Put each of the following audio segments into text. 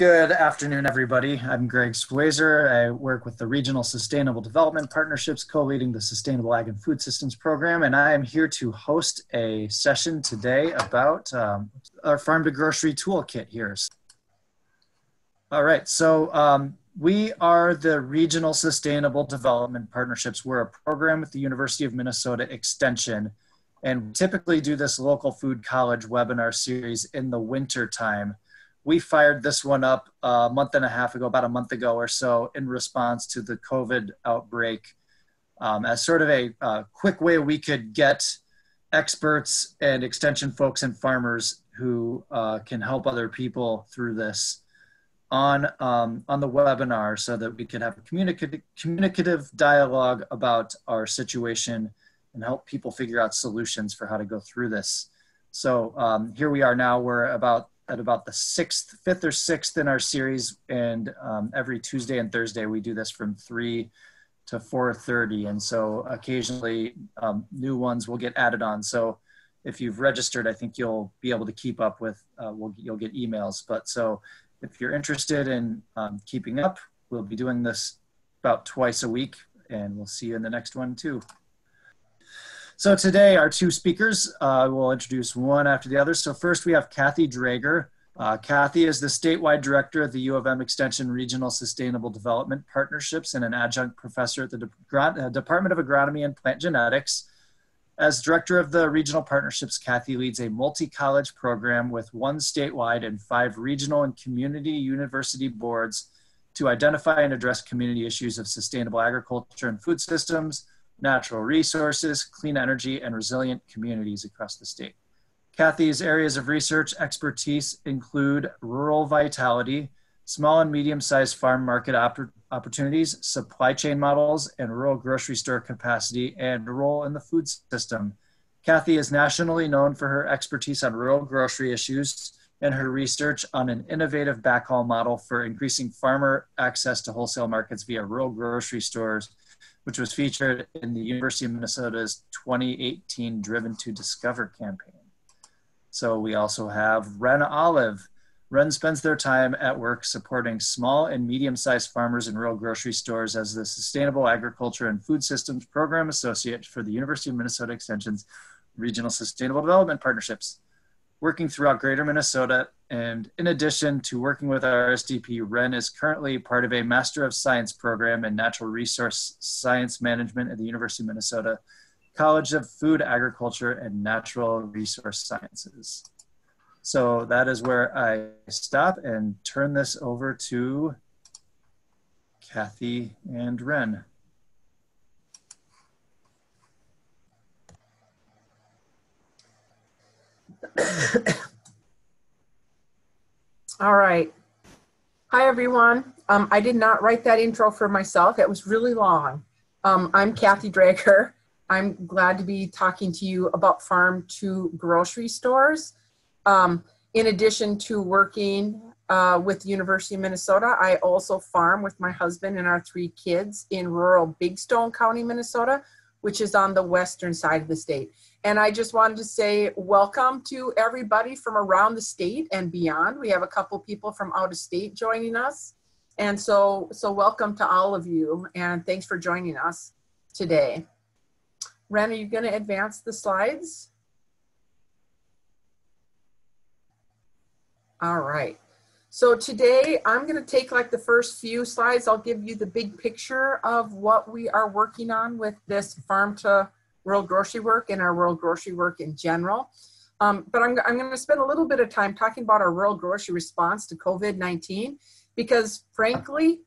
Good afternoon, everybody. I'm Greg Schweser. I work with the Regional Sustainable Development Partnerships, co-leading the Sustainable Ag and Food Systems Program, and I am here to host a session today about um, our Farm to Grocery Toolkit here. All right, so um, we are the Regional Sustainable Development Partnerships. We're a program with the University of Minnesota Extension, and typically do this local food college webinar series in the winter time we fired this one up a month and a half ago, about a month ago or so, in response to the COVID outbreak, um, as sort of a uh, quick way we could get experts and extension folks and farmers who uh, can help other people through this on um, on the webinar, so that we could have a communicative communicative dialogue about our situation and help people figure out solutions for how to go through this. So um, here we are now. We're about at about the sixth, fifth or sixth in our series, and um, every Tuesday and Thursday we do this from three to 4:30, and so occasionally um, new ones will get added on. So if you've registered, I think you'll be able to keep up with. Uh, we'll, you'll get emails, but so if you're interested in um, keeping up, we'll be doing this about twice a week, and we'll see you in the next one too. So today, our two speakers, uh, we'll introduce one after the other. So first, we have Kathy Draeger. Uh, Kathy is the statewide director of the U of M Extension Regional Sustainable Development Partnerships and an adjunct professor at the De uh, Department of Agronomy and Plant Genetics. As director of the regional partnerships, Kathy leads a multi-college program with one statewide and five regional and community university boards to identify and address community issues of sustainable agriculture and food systems, natural resources, clean energy, and resilient communities across the state. Kathy's areas of research expertise include rural vitality, small and medium-sized farm market opp opportunities, supply chain models, and rural grocery store capacity and role in the food system. Kathy is nationally known for her expertise on rural grocery issues and her research on an innovative backhaul model for increasing farmer access to wholesale markets via rural grocery stores which was featured in the University of Minnesota's 2018 Driven to Discover campaign. So we also have Ren Olive. Ren spends their time at work supporting small and medium-sized farmers and rural grocery stores as the Sustainable Agriculture and Food Systems Program Associate for the University of Minnesota Extension's Regional Sustainable Development Partnerships working throughout greater Minnesota. And in addition to working with RSDP, Ren is currently part of a Master of Science program in Natural Resource Science Management at the University of Minnesota College of Food, Agriculture, and Natural Resource Sciences. So that is where I stop and turn this over to Kathy and Ren. All right. Hi, everyone. Um, I did not write that intro for myself. It was really long. Um, I'm Kathy Draeger. I'm glad to be talking to you about farm to grocery stores. Um, in addition to working uh, with the University of Minnesota, I also farm with my husband and our three kids in rural Big Stone County, Minnesota, which is on the western side of the state. And I just wanted to say welcome to everybody from around the state and beyond. We have a couple people from out of state joining us. And so, so welcome to all of you and thanks for joining us today. Ren, are you gonna advance the slides? All right. So today I'm going to take like the first few slides. I'll give you the big picture of what we are working on with this farm to rural grocery work and our rural grocery work in general. Um, but I'm, I'm going to spend a little bit of time talking about our rural grocery response to COVID-19 because frankly,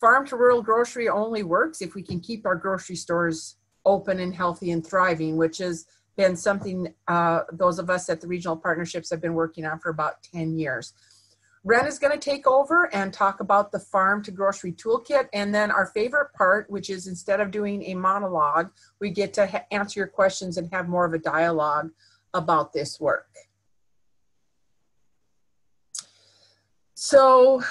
farm to rural grocery only works if we can keep our grocery stores open and healthy and thriving, which has been something uh, those of us at the regional partnerships have been working on for about 10 years. Ren is going to take over and talk about the farm to grocery toolkit. And then our favorite part, which is instead of doing a monologue, we get to answer your questions and have more of a dialogue about this work. So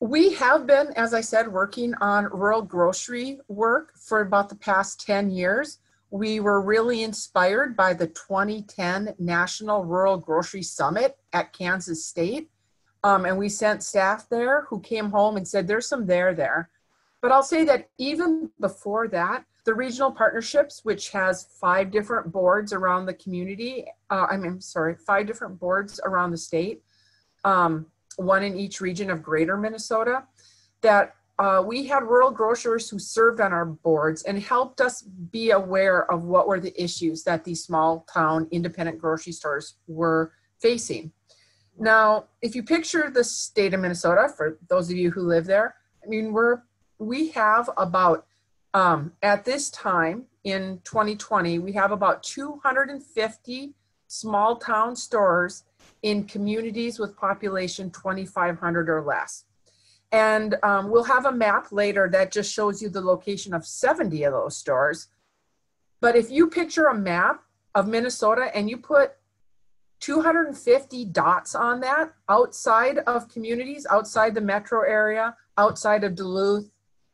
we have been, as I said, working on rural grocery work for about the past 10 years. We were really inspired by the 2010 National Rural Grocery Summit at Kansas State Um, and we sent staff there who came home and said, there's some there there. But I'll say that even before that, the regional partnerships, which has five different boards around the community, uh, I mean, sorry, five different boards around the state, um, one in each region of greater Minnesota, that uh, we had rural grocers who served on our boards and helped us be aware of what were the issues that these small town independent grocery stores were facing. Now, if you picture the state of Minnesota, for those of you who live there, I mean, we're we have about um, at this time in 2020, we have about 250 small town stores in communities with population 2,500 or less. And um, we'll have a map later that just shows you the location of 70 of those stores. But if you picture a map of Minnesota and you put 250 dots on that outside of communities, outside the metro area, outside of Duluth,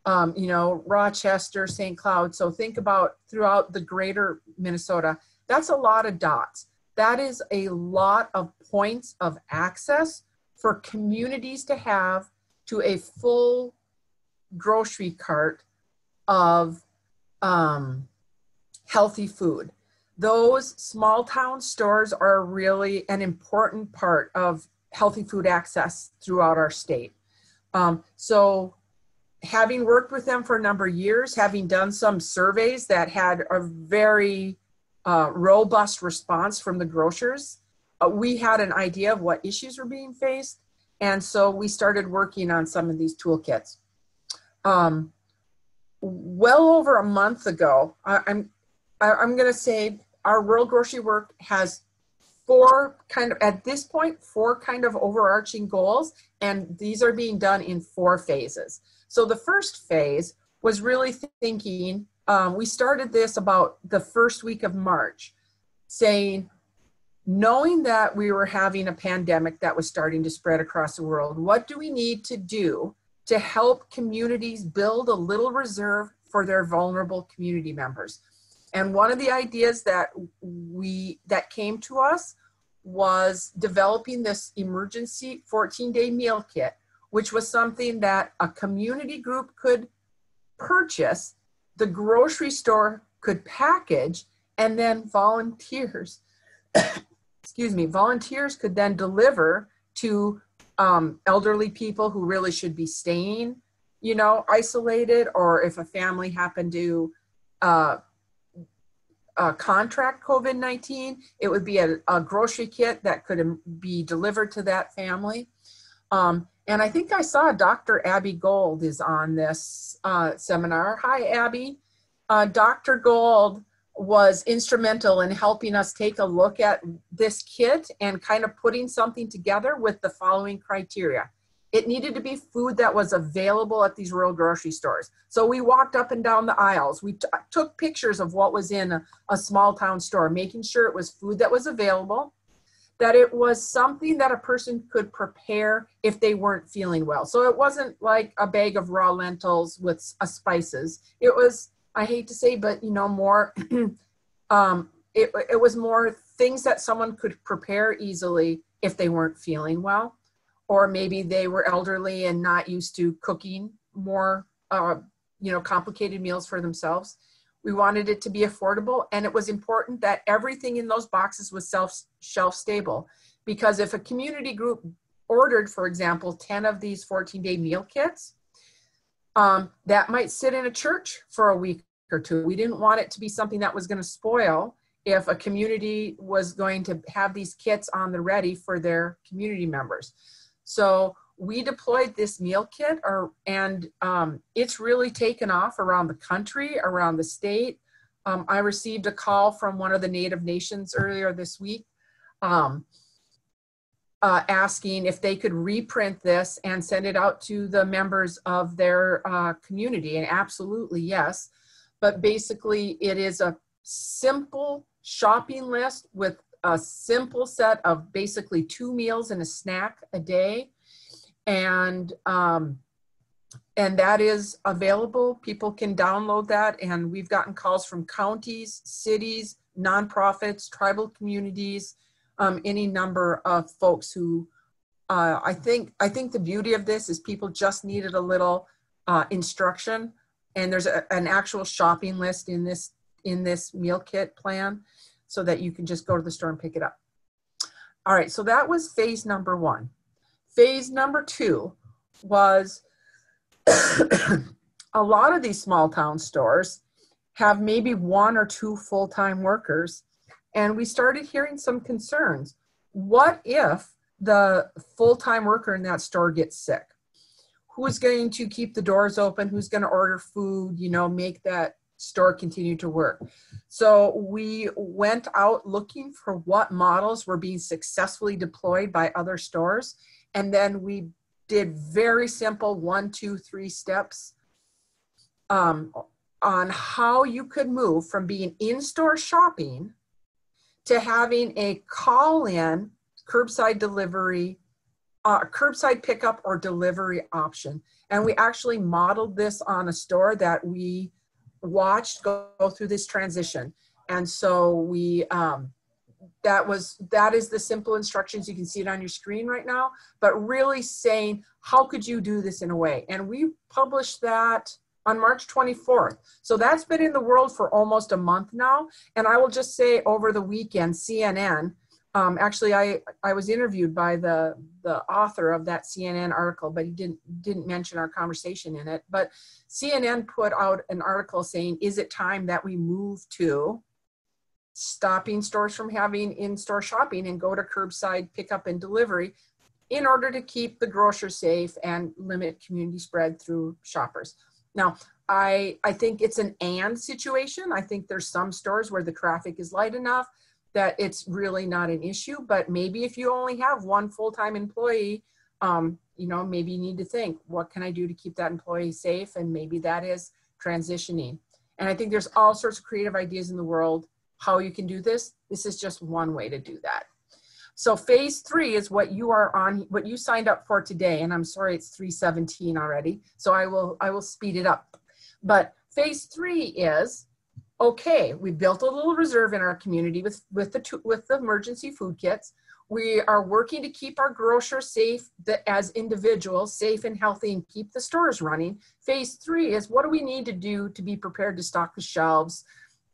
um, you know, Rochester, St. Cloud. So think about throughout the greater Minnesota. That's a lot of dots. That is a lot of points of access for communities to have to a full grocery cart of um, healthy food. Those small town stores are really an important part of healthy food access throughout our state. Um, so having worked with them for a number of years, having done some surveys that had a very uh, robust response from the grocers, uh, we had an idea of what issues were being faced. And so we started working on some of these toolkits. Um, well over a month ago, I, I'm, I, am i am going to say our rural grocery work has four kind of, at this point, four kind of overarching goals. And these are being done in four phases. So the first phase was really thinking, um, we started this about the first week of March, saying, knowing that we were having a pandemic that was starting to spread across the world, what do we need to do to help communities build a little reserve for their vulnerable community members? And one of the ideas that we that came to us was developing this emergency 14 day meal kit which was something that a community group could purchase, the grocery store could package, and then volunteers, excuse me, volunteers could then deliver to um, elderly people who really should be staying, you know, isolated, or if a family happened to uh, uh, contract COVID 19, it would be a, a, grocery kit that could be delivered to that family. Um, and I think I saw Dr. Abby Gold is on this uh, seminar. Hi, Abby. Uh, Dr. Gold was instrumental in helping us take a look at this kit and kind of putting something together with the following criteria. It needed to be food that was available at these rural grocery stores. So we walked up and down the aisles. We took pictures of what was in a, a small town store, making sure it was food that was available that it was something that a person could prepare if they weren't feeling well. So it wasn't like a bag of raw lentils with uh, spices. It was, I hate to say, but you know, more, um, it, it was more things that someone could prepare easily if they weren't feeling well, or maybe they were elderly and not used to cooking more, uh, you know, complicated meals for themselves. We wanted it to be affordable, and it was important that everything in those boxes was self shelf stable. Because if a community group ordered, for example, 10 of these 14 day meal kits, um, that might sit in a church for a week or two. We didn't want it to be something that was going to spoil if a community was going to have these kits on the ready for their community members. So we deployed this meal kit or, and um, it's really taken off around the country, around the state. Um, I received a call from one of the Native Nations earlier this week um, uh, asking if they could reprint this and send it out to the members of their uh, community. And absolutely, yes. But basically, it is a simple shopping list with a simple set of basically two meals and a snack a day. And um, and that is available. People can download that, and we've gotten calls from counties, cities, nonprofits, tribal communities, um, any number of folks who uh, I think I think the beauty of this is people just needed a little uh, instruction, and there's a, an actual shopping list in this in this meal kit plan, so that you can just go to the store and pick it up. All right, so that was phase number one. Phase number two was a lot of these small town stores have maybe one or two full time workers, and we started hearing some concerns. What if the full time worker in that store gets sick? Who's going to keep the doors open? Who's going to order food? You know, make that store continued to work. So we went out looking for what models were being successfully deployed by other stores. And then we did very simple one, two, three steps um, on how you could move from being in store shopping to having a call in curbside delivery, uh, curbside pickup or delivery option. And we actually modeled this on a store that we watched go, go through this transition. And so we, um, that was, that is the simple instructions. You can see it on your screen right now, but really saying, how could you do this in a way? And we published that on March 24th. So that's been in the world for almost a month now. And I will just say over the weekend, CNN, um, actually, I, I was interviewed by the, the author of that CNN article, but he didn't, didn't mention our conversation in it. But CNN put out an article saying, is it time that we move to stopping stores from having in-store shopping and go to curbside pickup and delivery in order to keep the grocer safe and limit community spread through shoppers. Now, I, I think it's an and situation. I think there's some stores where the traffic is light enough that it's really not an issue. But maybe if you only have one full-time employee, um, you know, maybe you need to think, what can I do to keep that employee safe? And maybe that is transitioning. And I think there's all sorts of creative ideas in the world how you can do this. This is just one way to do that. So phase three is what you are on, what you signed up for today. And I'm sorry, it's 317 already. So I will, I will speed it up. But phase three is okay, we built a little reserve in our community with, with, the, with the emergency food kits. We are working to keep our grocers safe the, as individuals, safe and healthy, and keep the stores running. Phase three is what do we need to do to be prepared to stock the shelves?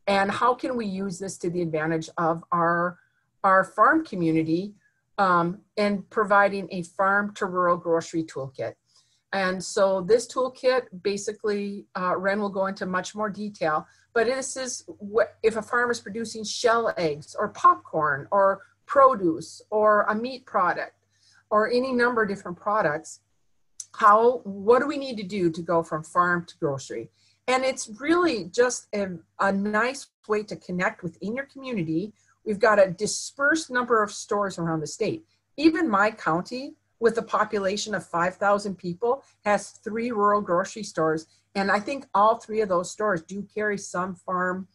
And how can we use this to the advantage of our, our farm community um, and providing a farm to rural grocery toolkit? And so this toolkit, basically, uh, Ren will go into much more detail, but this is what, if a farm is producing shell eggs or popcorn or produce or a meat product or any number of different products, how, what do we need to do to go from farm to grocery? And it's really just a, a nice way to connect within your community. We've got a dispersed number of stores around the state. Even my county, with a population of 5,000 people, has three rural grocery stores. And I think all three of those stores do carry some farm,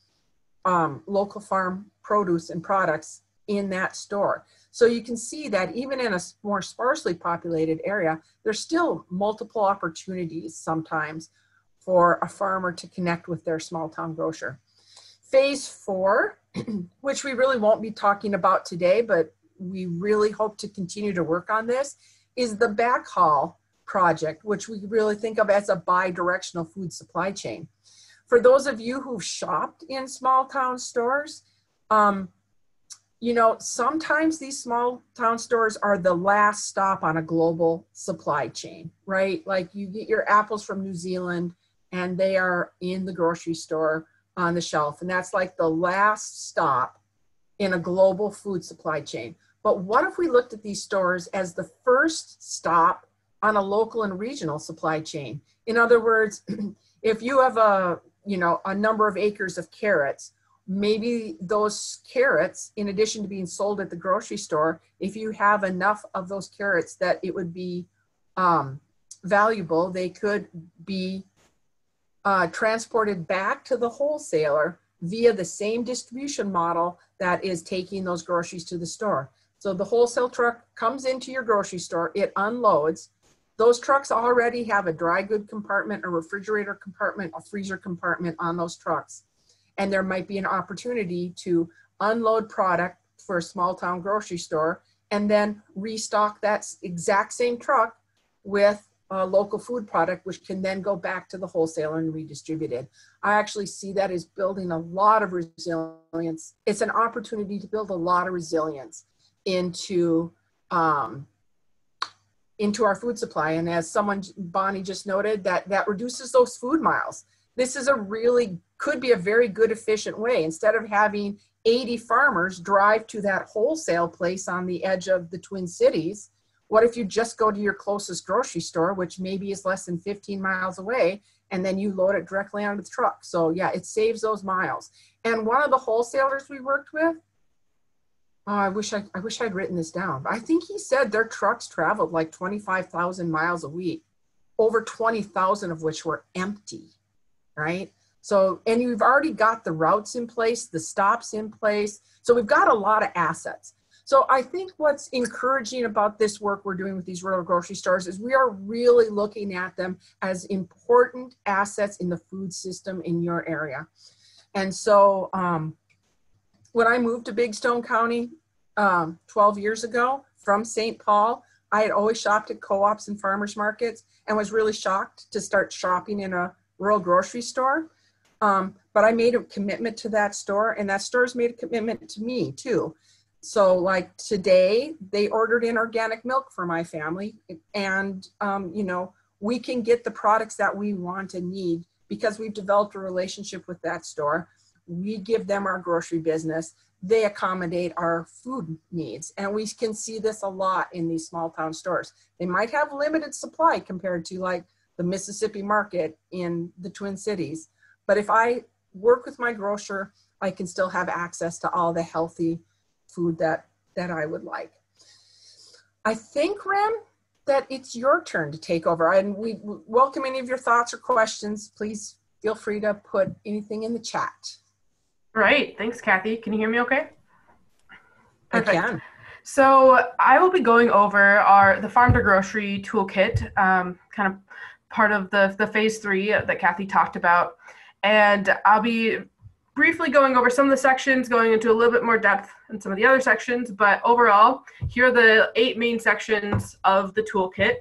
um, local farm produce and products in that store. So you can see that even in a more sparsely populated area, there's still multiple opportunities sometimes for a farmer to connect with their small town grocer. Phase four, which we really won't be talking about today, but we really hope to continue to work on this, is the backhaul project, which we really think of as a bi-directional food supply chain. For those of you who've shopped in small town stores, um, you know, sometimes these small town stores are the last stop on a global supply chain, right? Like you get your apples from New Zealand and they are in the grocery store on the shelf. And that's like the last stop in a global food supply chain. But what if we looked at these stores as the first stop on a local and regional supply chain? In other words, if you have a, you know, a number of acres of carrots, maybe those carrots, in addition to being sold at the grocery store, if you have enough of those carrots that it would be um, valuable, they could be uh, transported back to the wholesaler via the same distribution model that is taking those groceries to the store. So the wholesale truck comes into your grocery store, it unloads. Those trucks already have a dry good compartment, a refrigerator compartment, a freezer compartment on those trucks. And there might be an opportunity to unload product for a small town grocery store and then restock that exact same truck with a local food product, which can then go back to the wholesaler and redistributed. I actually see that as building a lot of resilience. It's an opportunity to build a lot of resilience into um, into our food supply. And as someone Bonnie just noted, that that reduces those food miles. This is a really could be a very good efficient way instead of having 80 farmers drive to that wholesale place on the edge of the Twin Cities what if you just go to your closest grocery store, which maybe is less than 15 miles away, and then you load it directly onto the truck? So, yeah, it saves those miles. And one of the wholesalers we worked with, oh, I wish I, I wish I'd written this down. I think he said their trucks traveled like 25,000 miles a week, over 20,000 of which were empty, right? So, and you've already got the routes in place, the stops in place. So we've got a lot of assets. So I think what's encouraging about this work we're doing with these rural grocery stores is we are really looking at them as important assets in the food system in your area. And so um, when I moved to Big Stone County um, 12 years ago from St. Paul, I had always shopped at co-ops and farmers markets and was really shocked to start shopping in a rural grocery store. Um, but I made a commitment to that store and that store's made a commitment to me too. So, like today, they ordered in organic milk for my family, and um, you know, we can get the products that we want and need because we've developed a relationship with that store. We give them our grocery business, they accommodate our food needs. And we can see this a lot in these small town stores. They might have limited supply compared to like the Mississippi market in the Twin Cities. But if I work with my grocer, I can still have access to all the healthy food that that I would like. I think, Ren, that it's your turn to take over. And we welcome any of your thoughts or questions. Please feel free to put anything in the chat. Right. Thanks, Kathy. Can you hear me okay? Perfect. I can. So I will be going over our the farm to grocery toolkit, um, kind of part of the the phase three that Kathy talked about, and I'll be briefly going over some of the sections, going into a little bit more depth in some of the other sections, but overall, here are the eight main sections of the toolkit.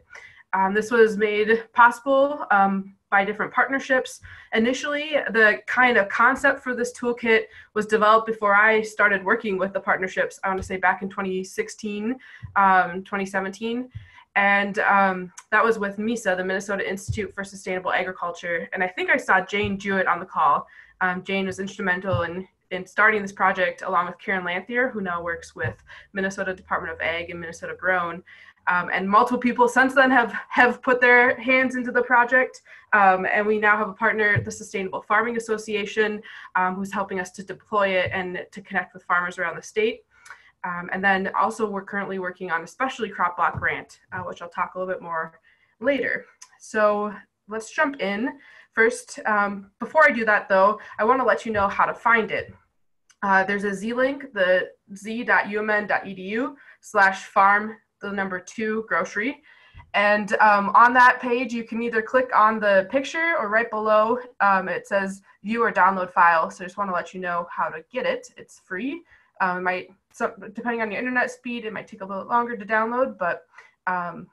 Um, this was made possible um, by different partnerships. Initially, the kind of concept for this toolkit was developed before I started working with the partnerships, I want to say back in 2016, um, 2017. And um, that was with MISA, the Minnesota Institute for Sustainable Agriculture. And I think I saw Jane Jewett on the call. Um, Jane was instrumental in, in starting this project along with Karen Lanthier, who now works with Minnesota Department of Ag and Minnesota Grown. Um, and multiple people since then have, have put their hands into the project. Um, and we now have a partner, the Sustainable Farming Association, um, who's helping us to deploy it and to connect with farmers around the state. Um, and then also we're currently working on a specialty crop block grant, uh, which I'll talk a little bit more later. So let's jump in. First, um, before I do that though, I wanna let you know how to find it. Uh, there's a Z link, the z.umn.edu slash farm, the number two grocery. And um, on that page, you can either click on the picture or right below, um, it says view or download file. So I just wanna let you know how to get it. It's free. Um, it might, so depending on your internet speed, it might take a little longer to download, but um,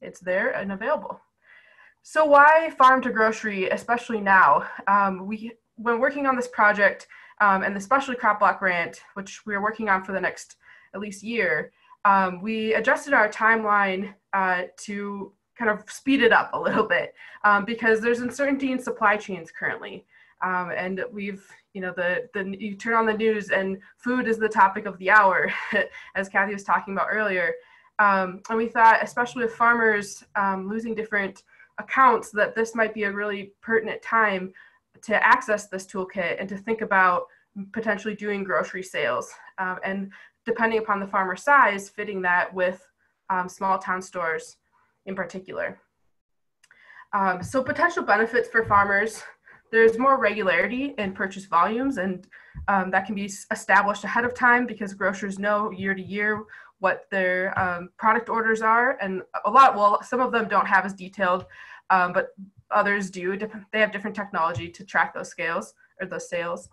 it's there and available. So why farm to grocery, especially now? Um, we, when working on this project um, and the specialty crop block grant, which we are working on for the next at least year, um, we adjusted our timeline uh, to kind of speed it up a little bit um, because there's uncertainty in supply chains currently. Um, and we've, you know, the, the, you turn on the news and food is the topic of the hour, as Kathy was talking about earlier. Um, and we thought, especially with farmers losing different accounts that this might be a really pertinent time to access this toolkit and to think about potentially doing grocery sales um, and depending upon the farmer size fitting that with um, small town stores in particular. Um, so potential benefits for farmers there's more regularity in purchase volumes and um, that can be established ahead of time because grocers know year to year what their um, product orders are and a lot well some of them don't have as detailed um, but others do. They have different technology to track those scales or those sales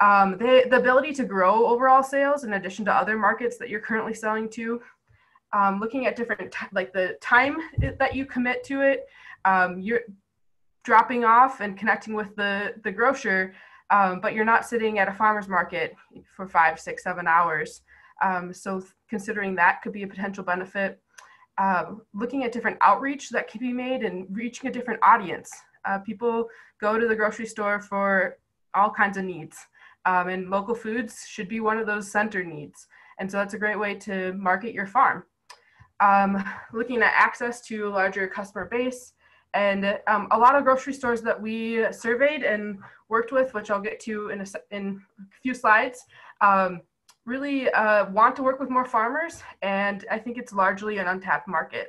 um, they, the ability to grow overall sales in addition to other markets that you're currently selling to um, looking at different like the time that you commit to it um, you're dropping off and connecting with the the grocer um, but you're not sitting at a farmer's market for five six seven hours. Um, so considering that could be a potential benefit. Um, looking at different outreach that can be made and reaching a different audience. Uh, people go to the grocery store for all kinds of needs um, and local foods should be one of those center needs and so that's a great way to market your farm um, looking at access to a larger customer base. And um, a lot of grocery stores that we surveyed and worked with, which I'll get to in a, in a few slides, um, really uh, want to work with more farmers. And I think it's largely an untapped market.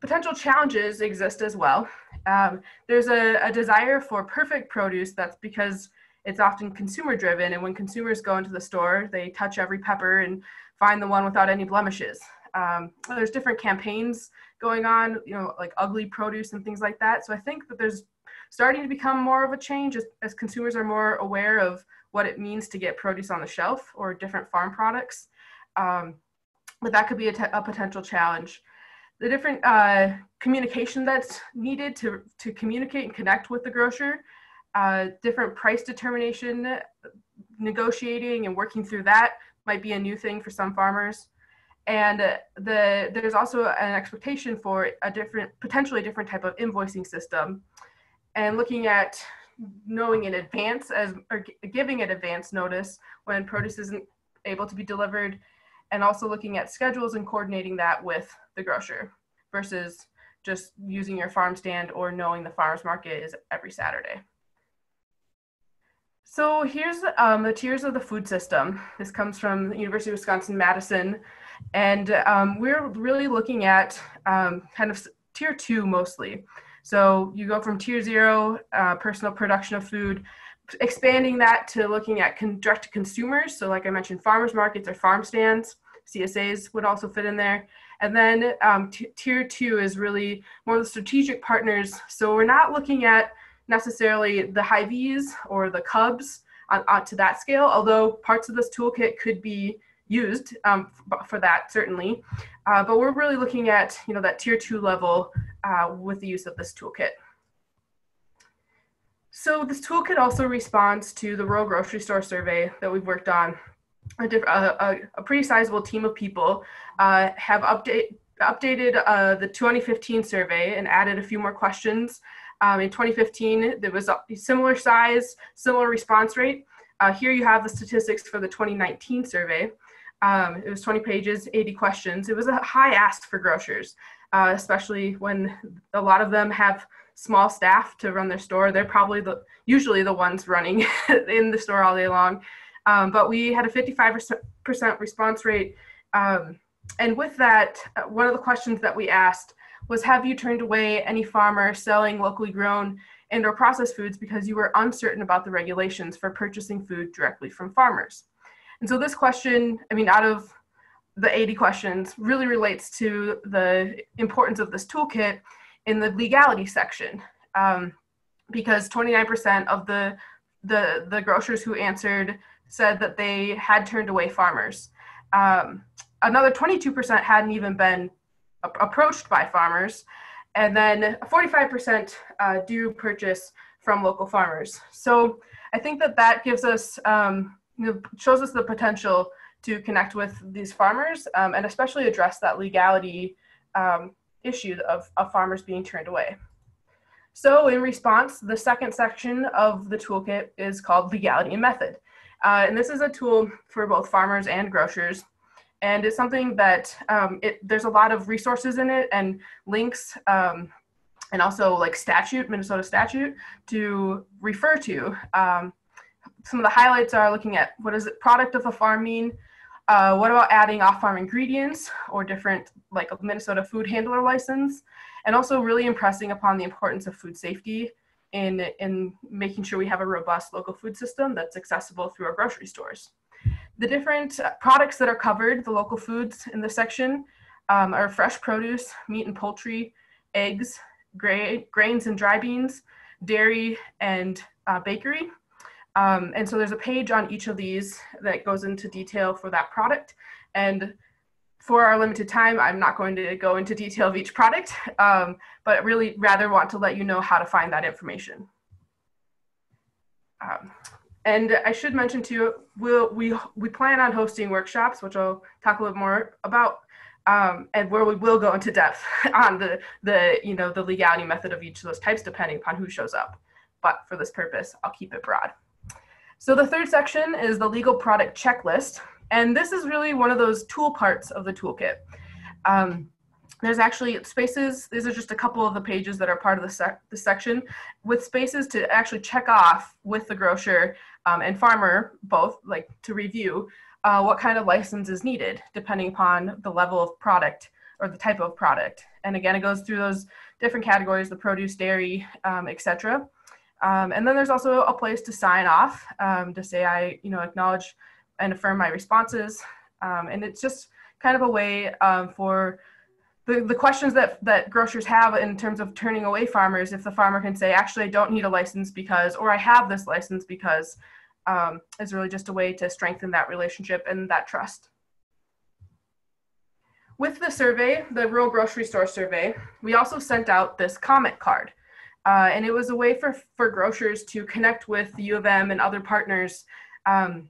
Potential challenges exist as well. Um, there's a, a desire for perfect produce. That's because it's often consumer driven. And when consumers go into the store, they touch every pepper and find the one without any blemishes. Um, there's different campaigns going on, you know, like ugly produce and things like that. So I think that there's starting to become more of a change as, as consumers are more aware of what it means to get produce on the shelf or different farm products. Um, but that could be a, a potential challenge. The different uh, communication that's needed to, to communicate and connect with the grocer, uh, different price determination, negotiating and working through that might be a new thing for some farmers. And the there's also an expectation for a different potentially different type of invoicing system. And looking at knowing in advance as or giving an advance notice when produce isn't able to be delivered. And also looking at schedules and coordinating that with the grocer versus just using your farm stand or knowing the farmers market is every saturday so here's um, the tiers of the food system this comes from the university of wisconsin madison and um, we're really looking at um, kind of tier two mostly. So you go from tier zero, uh, personal production of food, expanding that to looking at con- direct to consumers. So, like I mentioned, farmers markets or farm stands, CSAs would also fit in there. And then um, tier two is really more the strategic partners. So, we're not looking at necessarily the Hy-Vees or the Cubs on, on, to that scale, although parts of this toolkit could be used um, for that certainly. Uh, but we're really looking at you know that tier two level uh, with the use of this toolkit. So this toolkit also responds to the rural grocery store survey that we've worked on. A, a, a pretty sizable team of people uh, have update, updated uh, the 2015 survey and added a few more questions. Um, in 2015, there was a similar size, similar response rate. Uh, here you have the statistics for the 2019 survey. Um, it was 20 pages, 80 questions. It was a high ask for grocers, uh, especially when a lot of them have small staff to run their store. They're probably the usually the ones running in the store all day long. Um, but we had a 55% response rate. Um, and with that, uh, one of the questions that we asked was Have you turned away any farmer selling locally grown and or processed foods because you were uncertain about the regulations for purchasing food directly from farmers? And so this question, I mean, out of the 80 questions, really relates to the importance of this toolkit in the legality section. Um, because 29% of the, the, the grocers who answered said that they had turned away farmers. Um, another 22% hadn't even been approached by farmers. And then 45% uh, do purchase from local farmers. So I think that that gives us um, you know, shows us the potential to connect with these farmers um, and especially address that legality um, issue of, of farmers being turned away. So in response, the second section of the toolkit is called legality and method. Uh, and this is a tool for both farmers and grocers. And it's something that um, it, there's a lot of resources in it and links um, and also like statute, Minnesota statute to refer to. Um, some of the highlights are looking at what is it product of a farm mean? Uh, what about adding off-farm ingredients or different like a Minnesota food handler license? And also really impressing upon the importance of food safety in, in making sure we have a robust local food system that's accessible through our grocery stores. The different products that are covered, the local foods in this section, um, are fresh produce, meat and poultry, eggs, gra- grains and dry beans, dairy, and uh, bakery. Um, and so there's a page on each of these that goes into detail for that product. And for our limited time, I'm not going to go into detail of each product, um, but really rather want to let you know how to find that information. Um, and I should mention too, we'll, we, we plan on hosting workshops, which I'll talk a little more about, um, and where we will go into depth on the, the, you know, the legality method of each of those types, depending upon who shows up. But for this purpose, I'll keep it broad. So the third section is the legal product checklist. And this is really one of those tool parts of the toolkit. Um, there's actually spaces, these are just a couple of the pages that are part of the, sec the section, with spaces to actually check off with the grocer um, and farmer both, like to review uh, what kind of license is needed, depending upon the level of product or the type of product. And again, it goes through those different categories, the produce, dairy, um, etc. Um, and then there's also a place to sign off um, to say I, you know, acknowledge and affirm my responses. Um, and it's just kind of a way um, for the, the questions that, that grocers have in terms of turning away farmers, if the farmer can say, actually, I don't need a license because, or I have this license because, um, is really just a way to strengthen that relationship and that trust. With the survey, the Rural Grocery Store survey, we also sent out this comment card. Uh, and it was a way for, for grocers to connect with the U of M and other partners um,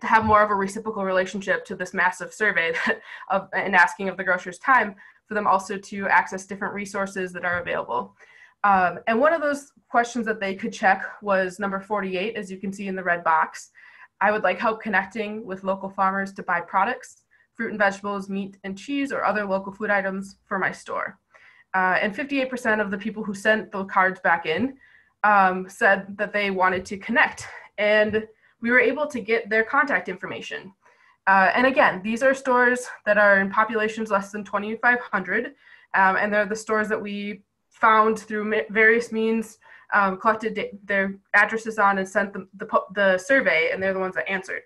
to have more of a reciprocal relationship to this massive survey that, of, and asking of the grocers time for them also to access different resources that are available. Um, and one of those questions that they could check was number 48, as you can see in the red box. I would like help connecting with local farmers to buy products, fruit and vegetables, meat and cheese, or other local food items for my store. Uh, and 58% of the people who sent the cards back in um, said that they wanted to connect. And we were able to get their contact information. Uh, and again, these are stores that are in populations less than 2,500, um, and they're the stores that we found through various means, um, collected their addresses on and sent the, the, the survey, and they're the ones that answered.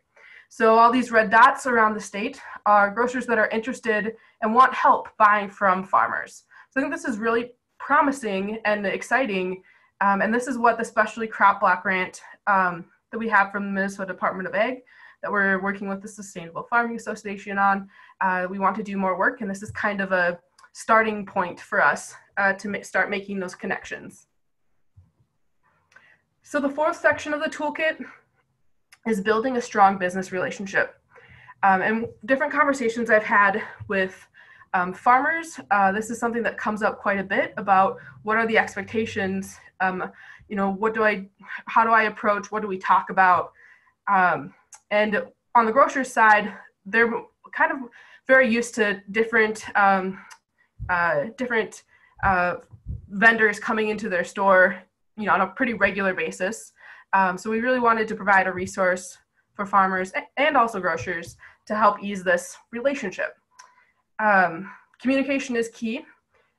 So all these red dots around the state are grocers that are interested and want help buying from farmers. So I think this is really promising and exciting, um, and this is what the Specialty Crop Block Grant um, that we have from the Minnesota Department of Ag that we're working with the Sustainable Farming Association on. Uh, we want to do more work, and this is kind of a starting point for us uh, to start making those connections. So the fourth section of the toolkit is building a strong business relationship. Um, and different conversations I've had with um, farmers, uh, this is something that comes up quite a bit about what are the expectations um, you know what do i how do i approach what do we talk about um, and on the grocer's side they're kind of very used to different um, uh, different uh, vendors coming into their store you know on a pretty regular basis um, so we really wanted to provide a resource for farmers and also grocers to help ease this relationship um, communication is key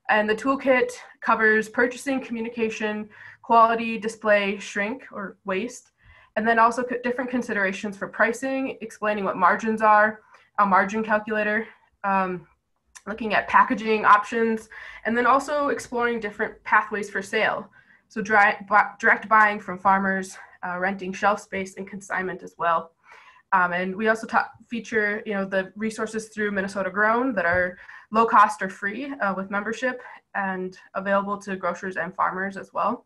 and the toolkit covers purchasing communication quality, display, shrink, or waste. And then also different considerations for pricing, explaining what margins are, a margin calculator, um, looking at packaging options, and then also exploring different pathways for sale. So direct buying from farmers, uh, renting shelf space, and consignment as well. Um, and we also feature, you know, the resources through Minnesota Grown that are low cost or free uh, with membership and available to grocers and farmers as well.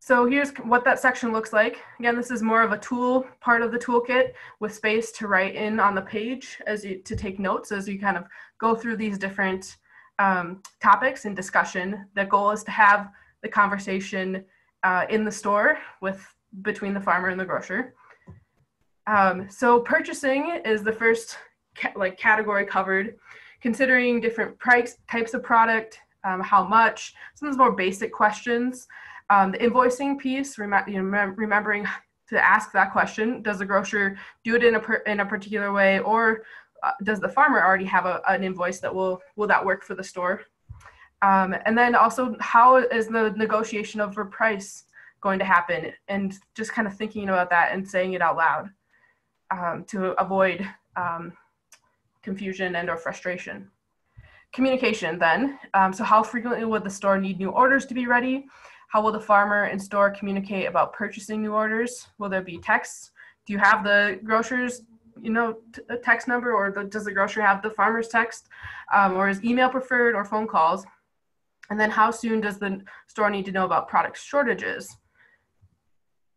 So here's what that section looks like. Again, this is more of a tool part of the toolkit with space to write in on the page as you to take notes as you kind of go through these different um, topics and discussion. The goal is to have the conversation uh, in the store with between the farmer and the grocer. Um, so purchasing is the first ca like category covered, considering different price types of product, um, how much, some of those more basic questions. Um, the invoicing piece, rem you know, remembering to ask that question, does the grocer do it in a, in a particular way or uh, does the farmer already have a, an invoice that will, will that work for the store? Um, and then also how is the negotiation over price going to happen and just kind of thinking about that and saying it out loud um, to avoid um, confusion and or frustration. Communication then, um, so how frequently would the store need new orders to be ready? How will the farmer and store communicate about purchasing new orders? Will there be texts? Do you have the grocers you know, text number or the, does the grocery have the farmer's text um, or is email preferred or phone calls? And then how soon does the store need to know about product shortages?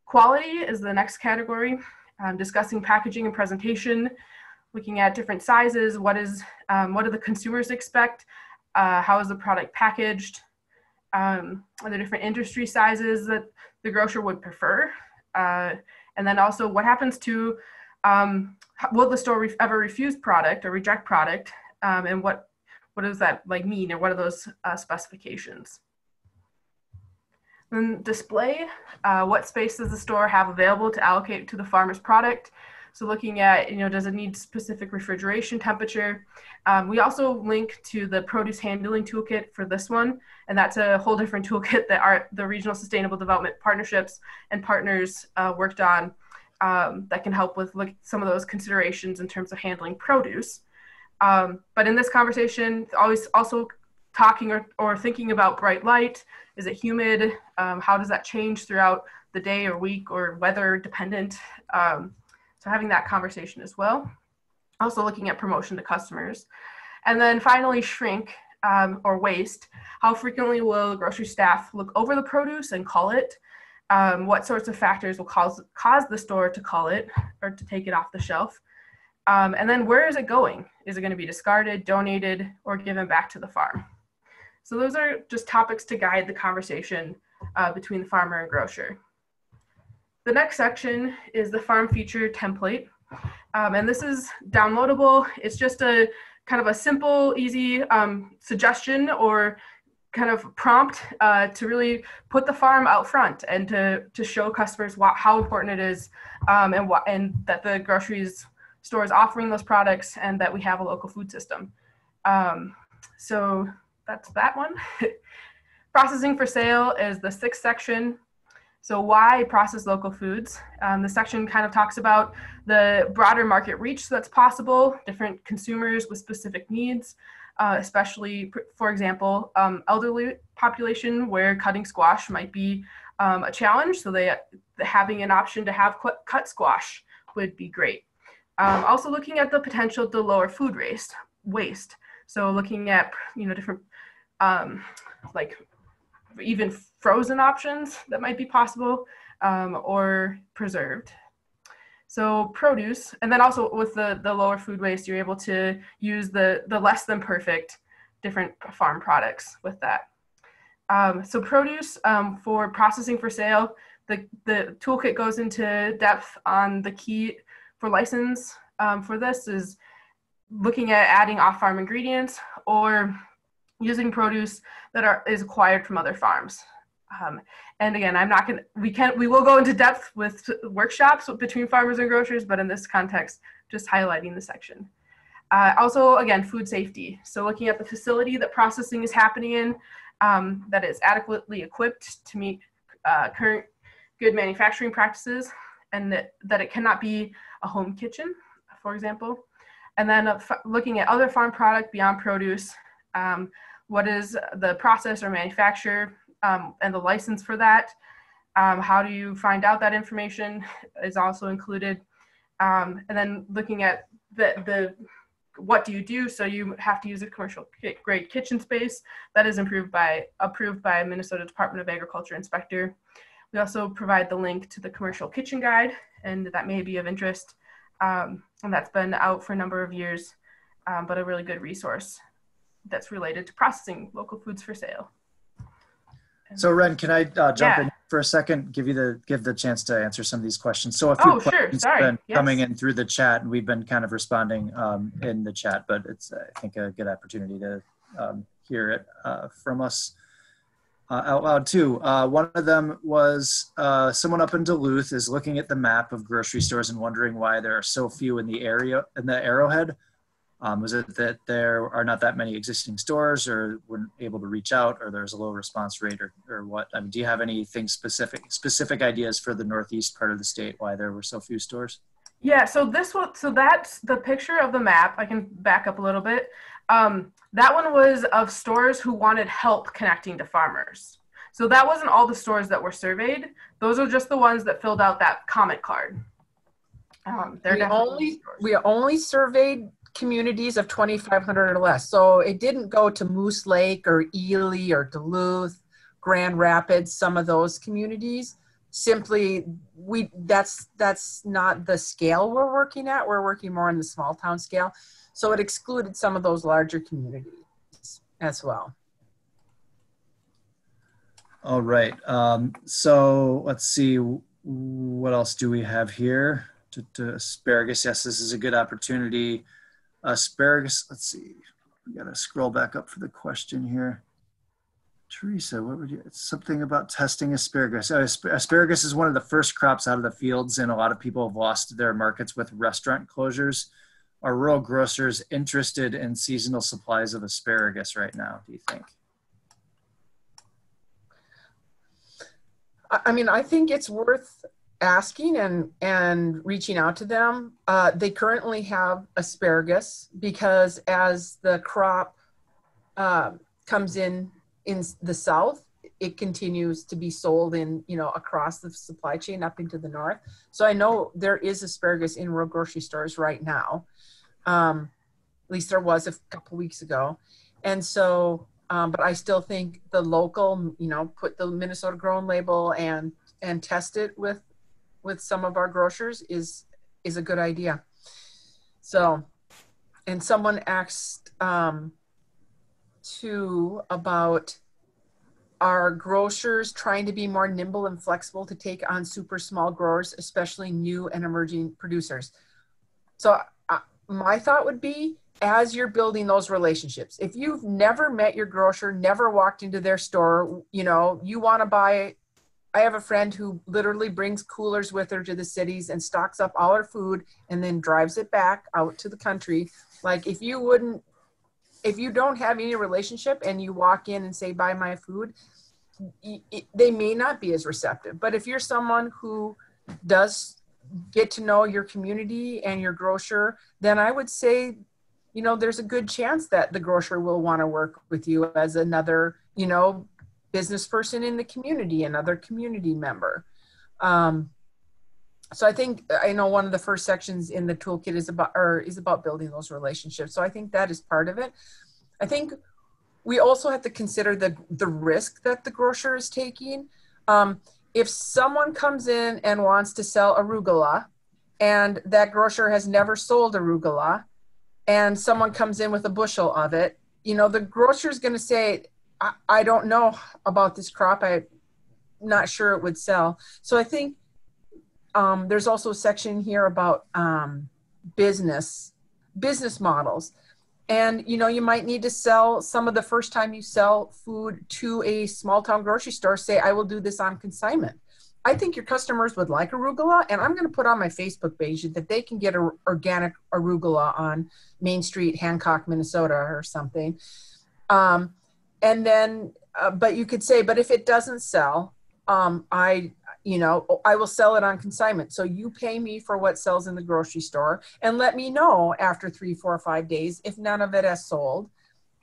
Quality is the next category, um, discussing packaging and presentation, looking at different sizes, what is, um, what do the consumers expect, uh, how is the product packaged, um, there different industry sizes that the grocer would prefer, uh, and then also what happens to um, will the store re- ever refuse product or reject product? Um, and what what does that like mean or what are those uh, specifications? Then display uh, what space does the store have available to allocate to the farmer's product so looking at you know does it need specific refrigeration temperature um, we also link to the produce handling toolkit for this one and that's a whole different toolkit that our the regional sustainable development partnerships and partners uh, worked on um, that can help with look, some of those considerations in terms of handling produce. Um, but in this conversation, always also talking or, or thinking about bright light. Is it humid? Um, how does that change throughout the day or week or weather dependent? Um, so having that conversation as well. Also looking at promotion to customers. And then finally, shrink um, or waste. How frequently will grocery staff look over the produce and call it? um, what sorts of factors will cause cause the store to call it or to take it off the shelf um, and then where is it going is it going to be discarded donated or given back to the farm so those are just topics to guide the conversation uh, between the farmer and grocer the next section is the farm feature template um, and this is downloadable it's just a kind of a simple easy um, suggestion or kind of prompt uh, to really put the farm out front and to to show customers what, how important it is um, and what and that the groceries store is offering those products and that we have a local food system. Um, so that's that one. Processing for sale is the sixth section. So why process local foods? Um, the section kind of talks about the broader market reach that's possible, different consumers with specific needs, uh, especially, for example, um, elderly population where cutting squash might be um, a challenge. So they having an option to have cut squash would be great. Um, also looking at the potential to lower food waste. Waste. So looking at you know different um, like even frozen options that might be possible um, or preserved. So produce, and then also with the, the lower food waste, you're able to use the, the less than perfect different farm products with that. Um, so produce um, for processing for sale, the, the toolkit goes into depth on the key for license um, for this is looking at adding off-farm ingredients or using produce that are, is acquired from other farms. Um, and again, I'm not going to, we can, we will go into depth with workshops between farmers and grocers, but in this context, just highlighting the section. Uh, also, again, food safety. So looking at the facility that processing is happening in, um, that is adequately equipped to meet uh, current good manufacturing practices, and that, that it cannot be a home kitchen, for example. And then uh, looking at other farm product beyond produce, um, what is the process or manufacture um, and the license for that. Um, how do you find out that information is also included. Um, and then looking at the, the what do you do? So you have to use a commercial grade kitchen space that is approved by approved by Minnesota Department of Agriculture inspector. We also provide the link to the commercial kitchen guide, and that may be of interest. Um, and that's been out for a number of years, um, but a really good resource that's related to processing local foods for sale. So Ren, can I uh, jump Yeah. in for a second? Give you the give the chance to answer some of these questions. So a few Oh, sure. questions have been Yes. coming in through the chat, and we've been kind of responding um, in the chat. But it's I think a good opportunity to um, hear it uh, from us uh, out loud too. Uh, one of them was uh, someone up in Duluth is looking at the map of grocery stores and wondering why there are so few in the area in the Arrowhead. Um, was it that there are not that many existing stores or weren't able to reach out or there's a low response rate or, or what? I mean, do you have anything specific, specific ideas for the Northeast part of the state, why there were so few stores? Yeah, so this one, so that's the picture of the map. I can back up a little bit. Um, that one was of stores who wanted help connecting to farmers. So that wasn't all the stores that were surveyed. Those are just the ones that filled out that comment card. Um, they're We only, stores. we only surveyed communities of 2,500 or less. So it didn't go to Moose Lake or Ely or Duluth, Grand Rapids, some of those communities. Simply, we, that's, that's not the scale we're working at. We're working more on the small town scale. So it excluded some of those larger communities as well. All right. Um, so let's see. What else do we have here? To, to asparagus. Yes, this is a good opportunity. Asparagus. Let's see. We got to scroll back up for the question here. Teresa, what would you? It's something about testing asparagus. Uh, asparagus is one of the first crops out of the fields, and a lot of people have lost their markets with restaurant closures. Are rural grocers interested in seasonal supplies of asparagus right now? Do you think? I mean, I think it's worth asking and and reaching out to them. Uh, they currently have asparagus because as the crop uh, comes in in the south, it continues to be sold in you know across the supply chain up into the north. So I know there is asparagus in rural grocery stores right now. Um, at least there was a couple weeks ago, and so um, but I still think the local, you know, put the Minnesota grown label and and test it with with some of our grocers is is a good idea. So, and someone asked um, too about our grocers trying to be more nimble and flexible to take on super small growers, especially new and emerging producers. So, uh, my thought would be as you're building those relationships if you've never met your grocer never walked into their store you know you want to buy i have a friend who literally brings coolers with her to the cities and stocks up all her food and then drives it back out to the country. Like if you wouldn't if you don't have any relationship and you walk in and say buy my food they may not be as receptive. But if you're someone who does get to know your community and your grocer then i would say you know there's a good chance that the grocer will want to work with you as another you know business person in the community another community member. Um, so i think i know one of the first sections in the toolkit is about or is about building those relationships. So i think that is part of it. I think we also have to consider the the risk that the grocer is taking. Um, if someone comes in and wants to sell arugula and that grocer has never sold arugula and someone comes in with a bushel of it, you know, the grocer is going to say, I, I don't know about this crop. I'm not sure it would sell. So I think um, there's also a section here about um, business, business models. And, you know, you might need to sell some of the first time you sell food to a small town grocery store, say, I will do this on consignment. I think your customers would like arugula, and I'm going to put on my Facebook page that they can get a, organic arugula on Main Street, Hancock, Minnesota, or something. Um, and then, uh, but you could say, but if it doesn't sell, um, I, you know, I will sell it on consignment. So you pay me for what sells in the grocery store, and let me know after three, four, or five days if none of it has sold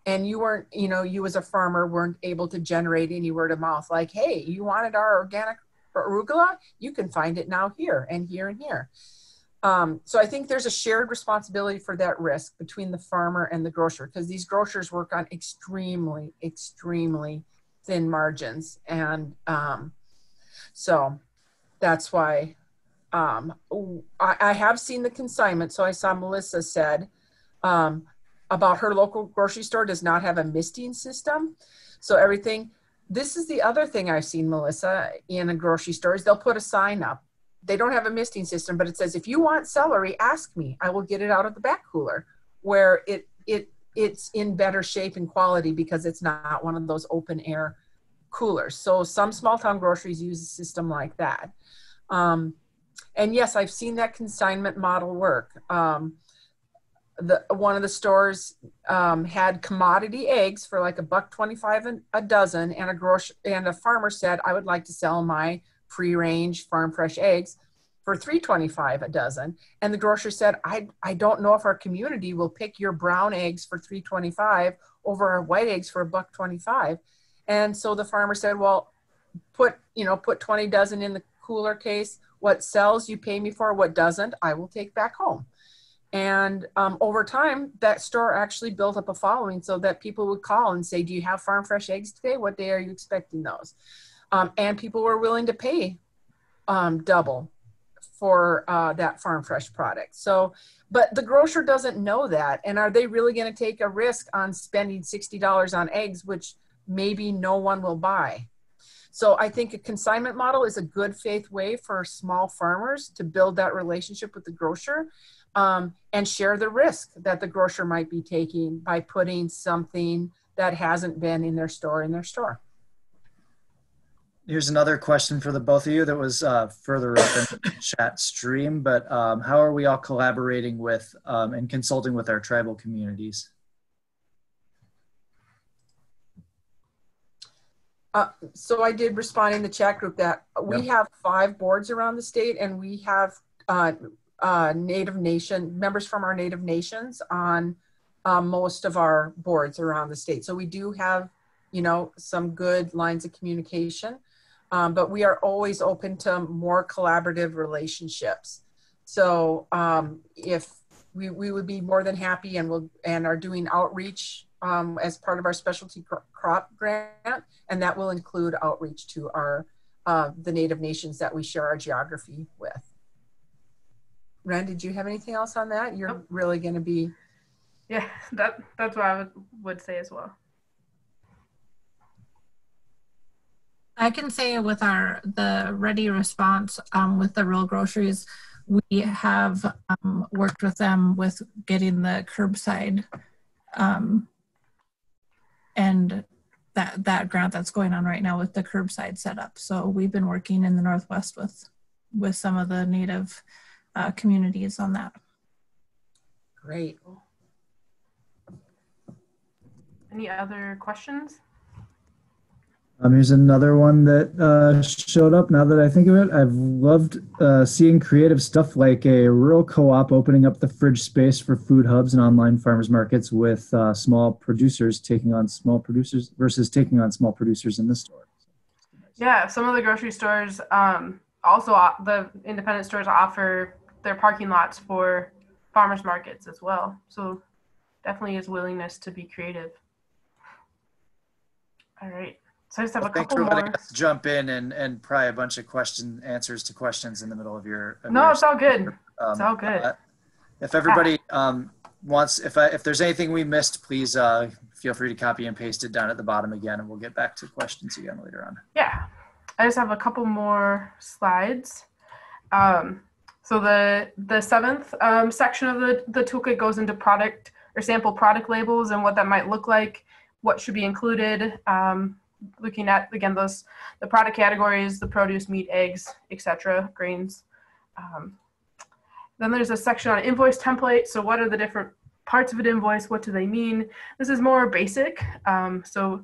and you weren't you know you as a farmer weren't able to generate any word of mouth like hey you wanted our organic arugula, you can find it now here and here and here. Um, so I think there's a shared responsibility for that risk between the farmer and the grocer because these grocers work on extremely, extremely thin margins. And um, so that's why um, I, I, have seen the consignment. So I saw Melissa said um, about her local grocery store does not have a misting system. So everything, this is the other thing I've seen, Melissa, in a grocery store is they'll put a sign up. They don't have a misting system, but it says, if you want celery, ask me. I will get it out of the back cooler where it, it, it's in better shape and quality because it's not one of those open air coolers. So some small town groceries use a system like that. Um, and yes, I've seen that consignment model work. Um, the one of the stores um, had commodity eggs for like a buck 25 a dozen and a grocery and a farmer said i would like to sell my free range farm fresh eggs for 325 a dozen and the grocer said i i don't know if our community will pick your brown eggs for 325 over our white eggs for a buck 25 and so the farmer said well put you know put 20 dozen in the cooler case What sells, you pay me for. What doesn't, I will take back home. And um, over time, that store actually built up a following so that people would call and say, Do you have farm fresh eggs today? What day are you expecting those? Um, and people were willing to pay um, double for uh, that farm fresh product. So, but the grocer doesn't know that. And are they really going to take a risk on spending $60 on eggs, which maybe no one will buy? So I think a consignment model is a good faith way for small farmers to build that relationship with the grocer um, and share the risk that the grocer might be taking by putting something that hasn't been in their store in their store. Here's another question for the both of you that was uh, further up in the chat stream, but um, how are we all collaborating with um, and consulting with our tribal communities? Uh, so I did respond in the chat group that we yep. have five boards around the state and we have uh, uh, Native Nation members from our Native Nations on um, most of our boards around the state. So we do have, you know, some good lines of communication, um, but we are always open to more collaborative relationships. So um, if we, we would be more than happy and will and are doing outreach um, as part of our specialty crop grant, and that will include outreach to our uh, the Native nations that we share our geography with. Ren, did you have anything else on that? You're nope. really going to be. Yeah, that that's what I would, would say as well. I can say with our the ready response um, with the rural groceries, we have um, worked with them with getting the curbside um, and that that grant that's going on right now with the curbside setup. So we've been working in the Northwest with with some of the native uh, communities on that. Great. Any other questions? Um, here's another one that uh, showed up now that I think of it. I've loved uh, seeing creative stuff like a rural co-op opening up the fridge space for food hubs and online farmers markets with uh, small producers taking on small producers versus taking on small producers in the store. Yeah, some of the grocery stores um, also the independent stores offer their parking lots for farmers markets as well. So definitely is willingness to be creative. All right. So I just have a couple more. Jump in and, and probably a bunch of question answers to questions in the middle of your. Of no, your it's all good. Um, it's all good. Uh, if everybody um, wants, if I, if there's anything we missed, please uh, feel free to copy and paste it down at the bottom again, and we'll get back to questions again later on. Yeah, I just have a couple more slides. Um, so the the seventh um, section of the, the toolkit goes into product or sample product labels and what that might look like, what should be included, um, looking at, again, those the product categories, the produce, meat, eggs, etc., grains. Um, then there's a section on invoice template. So what are the different parts of an invoice? What do they mean? This is more basic. Um, so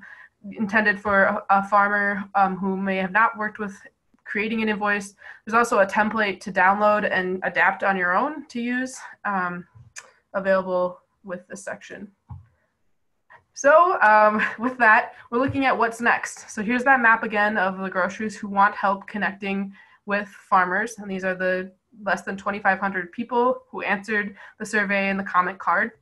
intended for a, farmer um, who may have not worked with creating an invoice. There's also a template to download and adapt on your own to use um, available with this section. So um, with that, we're looking at what's next. So here's that map again of the grocers who want help connecting with farmers. And these are the less than 2,500 people who answered the survey and the comment card.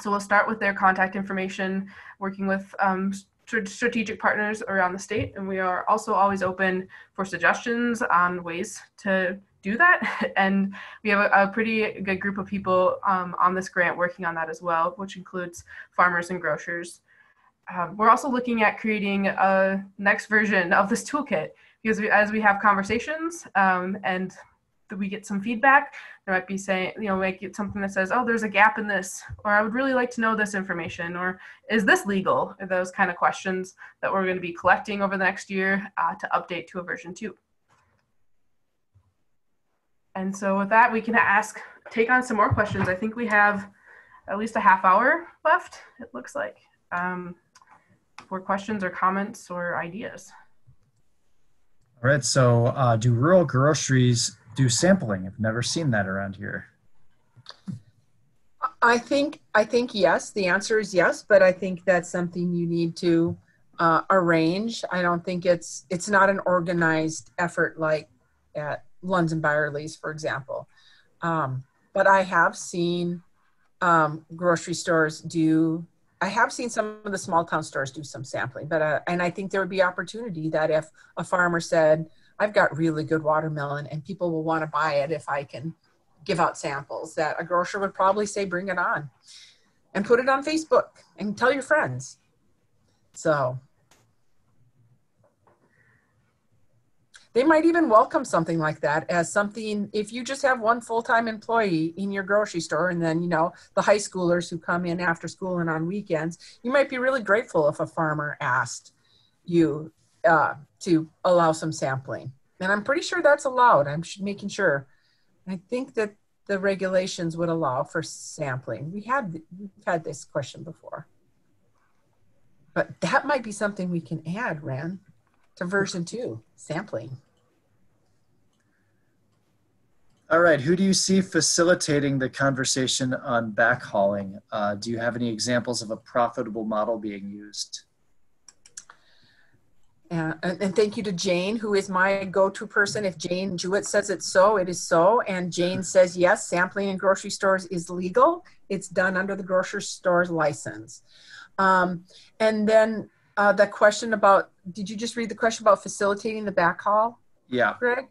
So we'll start with their contact information, working with um, strategic partners around the state, and we are also always open for suggestions on ways to do that. And we have a, a pretty good group of people um, on this grant working on that as well, which includes farmers and grocers. Um, we're also looking at creating a next version of this toolkit because we, as we have conversations um, and we get some feedback. There might be saying, you know, make it something that says, oh, there's a gap in this, or I would really like to know this information, or is this legal? Those kind of questions that we're going to be collecting over the next year uh, to update to a version two. And so with that, we can ask, take on some more questions. I think we have at least a half hour left, it looks like, um, for questions or comments or ideas. All right, so uh, do rural groceries do sampling. I've never seen that around here. I think I think yes. The answer is yes, but I think that's something you need to uh, arrange. I don't think it's it's not an organized effort like at Lunds and Byerly's, for example. Um, but I have seen um, grocery stores do. I have seen some of the small town stores do some sampling, but uh, and I think there would be opportunity that if a farmer said, "I've got really good watermelon, and people will want to buy it if I can give out samples," that a grocer would probably say, "Bring it on," and put it on Facebook and tell your friends. So they might even welcome something like that as something if you just have one full-time employee in your grocery store and then you know the high schoolers who come in after school and on weekends you might be really grateful if a farmer asked you uh, to allow some sampling. And i'm pretty sure that's allowed. I'm making sure. I think that the regulations would allow for sampling. We had we've had this question before. But that might be something we can add Ren to version two sampling All right, who do you see facilitating the conversation on backhauling? Uh, do you have any examples of a profitable model being used? Uh, and, and, thank you to Jane, who is my go-to person. If Jane Jewett says it's so, it is so. And Jane says, yes, sampling in grocery stores is legal. It's done under the grocery store's license. Um, and then uh, the question about, did you just read the question about facilitating the backhaul? Yeah. Greg?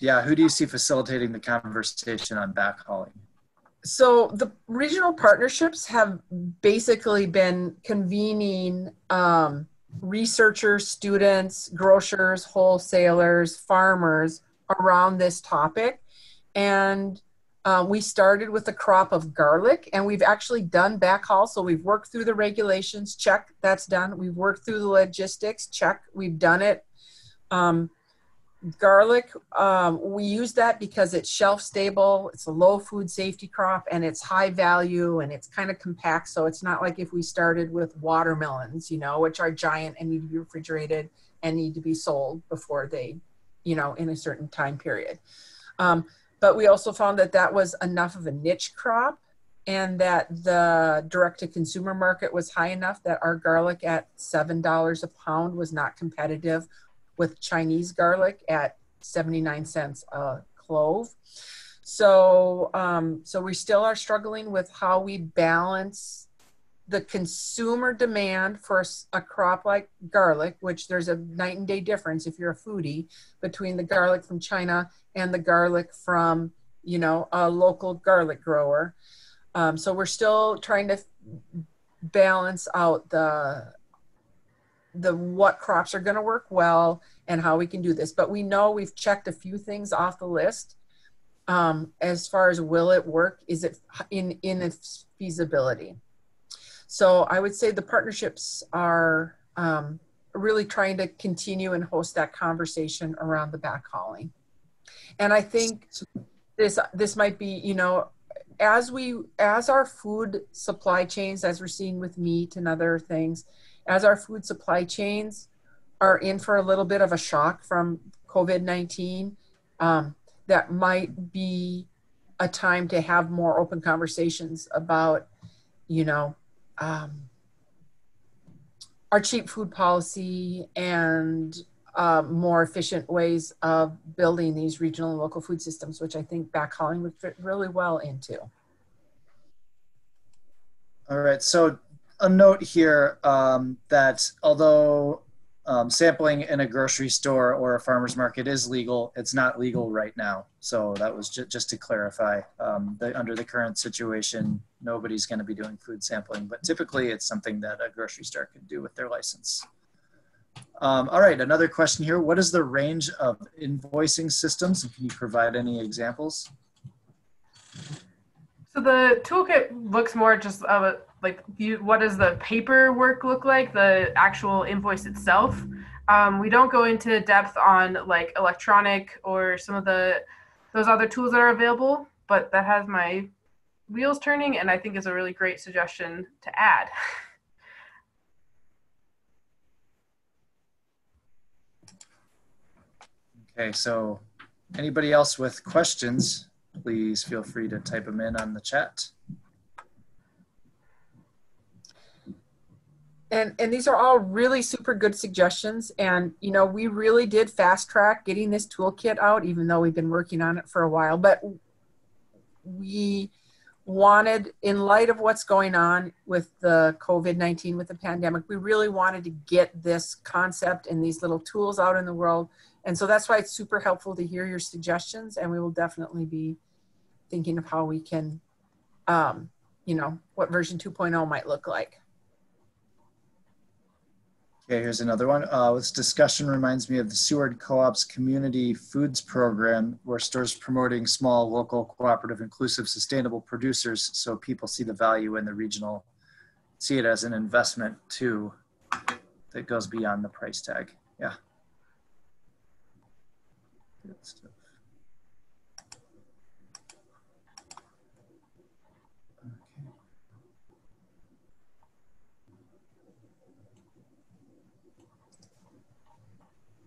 Yeah, who do you see facilitating the conversation on backhauling? So the regional partnerships have basically been convening um, researchers, students, grocers, wholesalers, farmers around this topic. And uh, we started with a crop of garlic and we've actually done backhaul. So we've worked through the regulations, check, that's done. We've worked through the logistics, check, we've done it. Um, garlic um, we use that because it's shelf stable it's a low food safety crop and it's high value and it's kind of compact so it's not like if we started with watermelons you know which are giant and need to be refrigerated and need to be sold before they you know in a certain time period. Um, but we also found that that was enough of a niche crop and that the direct to consumer market was high enough that our garlic at seven dollars a pound was not competitive with Chinese garlic at 79 cents a clove. So, um, so we still are struggling with how we balance the consumer demand for a, crop like garlic, which there's a night and day difference if you're a foodie between the garlic from China and the garlic from, you know, a local garlic grower. Um, so we're still trying to balance out the the what crops are going to work well and how we can do this. But we know we've checked a few things off the list. Um, as far as will it work, is it in in its feasibility? So I would say the partnerships are um, really trying to continue and host that conversation around the backhauling. And I think this this might be you know as we as our food supply chains as we're seeing with meat and other things as our food supply chains are in for a little bit of a shock from COVID 19, um, that might be a time to have more open conversations about, you know, um, our cheap food policy and uh, more efficient ways of building these regional and local food systems, which I think backhauling would fit really well into. All right. So a note here um, that although um, sampling in a grocery store or a farmer's market is legal, it's not legal right now. So that was ju just to clarify. Um, the, under the current situation, nobody's going to be doing food sampling, but typically it's something that a grocery store can do with their license. Um, all right, another question here. What is the range of invoicing systems? Can you provide any examples? So the toolkit looks more just of a like you, what does the paperwork look like the actual invoice itself? Um, we don't go into depth on like electronic or some of the those other tools that are available but that has my wheels turning and i think is a really great suggestion to add. Okay so anybody else with questions please feel free to type them in on the chat and and these are all really super good suggestions. And you know we really did fast track getting this toolkit out even though we've been working on it for a while. But we wanted in light of what's going on with the covid-19 with the pandemic we really wanted to get this concept and these little tools out in the world. And so that's why it's super helpful to hear your suggestions. And we will definitely be thinking of how we can um, you know what version 2.0 might look like Okay, here's another one. Uh, this discussion reminds me of the Seward Co-op's community foods program, where stores promoting small, local, cooperative, inclusive, sustainable producers, so people see the value in the regional, see it as an investment too, that goes beyond the price tag. Yeah.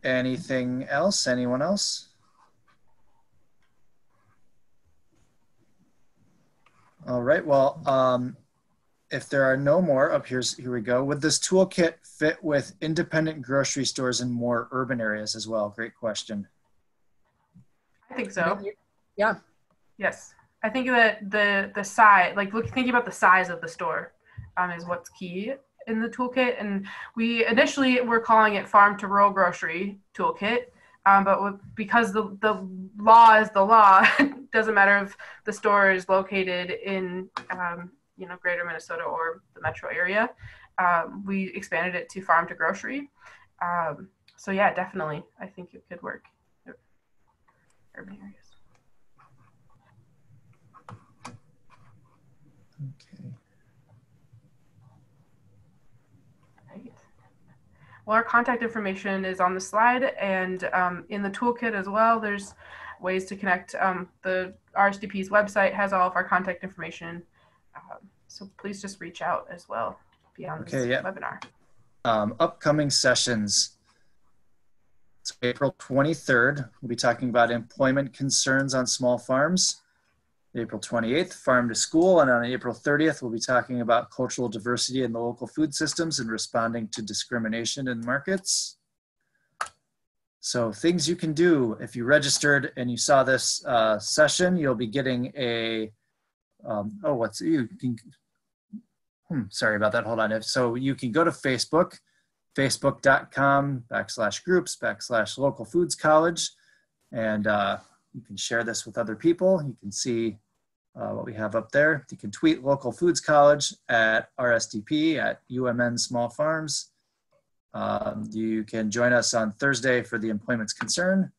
Anything else? Anyone else? All right. Well, um, if there are no more, up here's here we go. Would this toolkit fit with independent grocery stores in more urban areas as well? Great question. I think so. Yeah. Yes. I think that the the size, like look, thinking about the size of the store, um, is what's key in the toolkit. And we initially were calling it farm to rural grocery toolkit. Um, but with, because the, the law is the law, it doesn't matter if the store is located in, um, you know, greater Minnesota or the metro area. Um, we expanded it to farm to grocery. Um, so yeah, definitely, I think it could work. Urban areas. Okay. Well, our contact information is on the slide and um, in the toolkit as well. There's ways to connect. Um, the RSDP's website has all of our contact information. Um, so please just reach out as well beyond Okay, this yeah. webinar. Um, upcoming sessions. So April 23rd, we'll be talking about employment concerns on small farms. April 28th, farm to school. And on April 30th, we'll be talking about cultural diversity in the local food systems and responding to discrimination in markets. So things you can do if you registered and you saw this uh, session, you'll be getting a, um, oh, what's, you can, hmm, sorry about that. Hold on. If, so you can go to Facebook, facebook.com backslash groups backslash local foods college. And uh, you can share this with other people. You can see uh, what we have up there. You can tweet local foods college at RSDP at UMN Small Farms. Um, you can join us on Thursday for the employment's concern,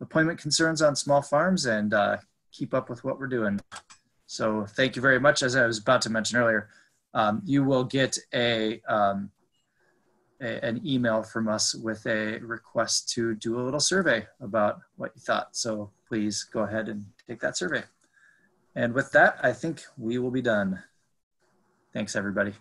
employment concerns on small farms, and uh, keep up with what we're doing. So thank you very much. As I was about to mention earlier, um, you will get a, um, a, an email from us with a request to do a little survey about what you thought. So please go ahead and take that survey. And with that, I think we will be done. Thanks, everybody.